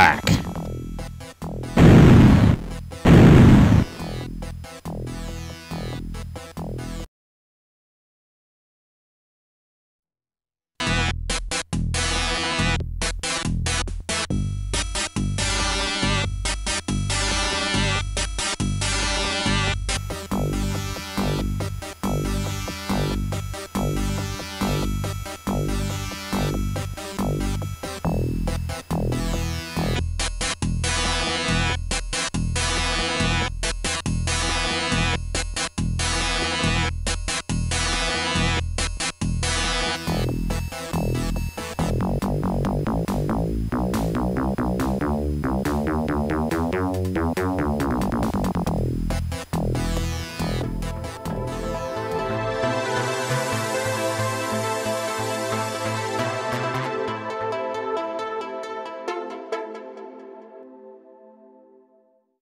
back.